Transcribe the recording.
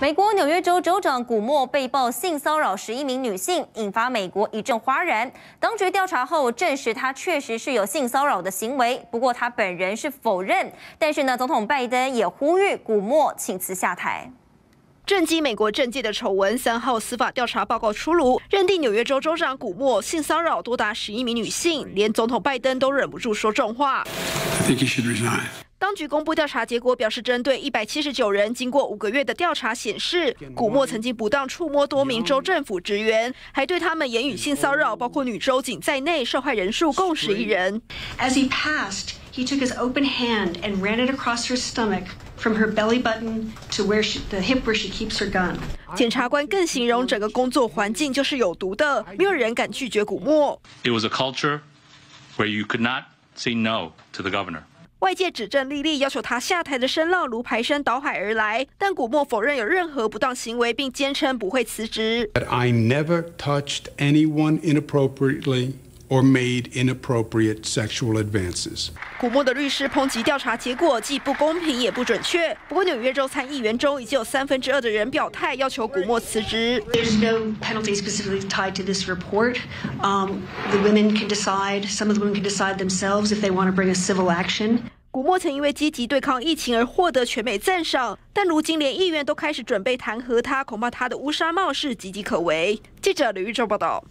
美国纽约州州长古默被曝性骚扰十一名女性，引发美国一阵哗然。当局调查后证实他确实是有性骚扰的行为，不过他本人是否认。但是呢，总统拜登也呼吁古默请辞下台。震惊美国政界的丑闻，三号司法调查报告出炉，认定纽约州州长古默性骚扰多达十一名女性，连总统拜登都忍不住说重话。当局公布调查结果，表示针对一百七十九人，经过五个月的调查显示，古默曾经不当触摸多名州政府职员，还对他们言语性骚扰，包括女州警在内，受害人数共十一人。As he passed, he took his open hand and ran it across her stomach from her belly button to where she, the hip where she keeps her gun. 检察官更形容整个工作环境就是有毒的，没有人敢拒绝古默。It was a culture where you could not say no to the governor. 外界指证莉莉要求他下台的声浪如排山倒海而来，但古默否认有任何不当行为，并坚称不会辞职。I never touched anyone inappropriately or made inappropriate sexual advances。古默的律师抨击调查结果既不公平也不准确。不过纽约州参议员中已经有三分之二的人表态要求古默辞职。There's no penalty specifically tied to this report. Um, the women can decide. Some of the women can decide themselves if they want to bring a civil action. 古默曾因为积极对抗疫情而获得全美赞赏，但如今连议员都开始准备弹劾他，恐怕他的乌纱帽是岌岌可危。记者刘玉洲报道。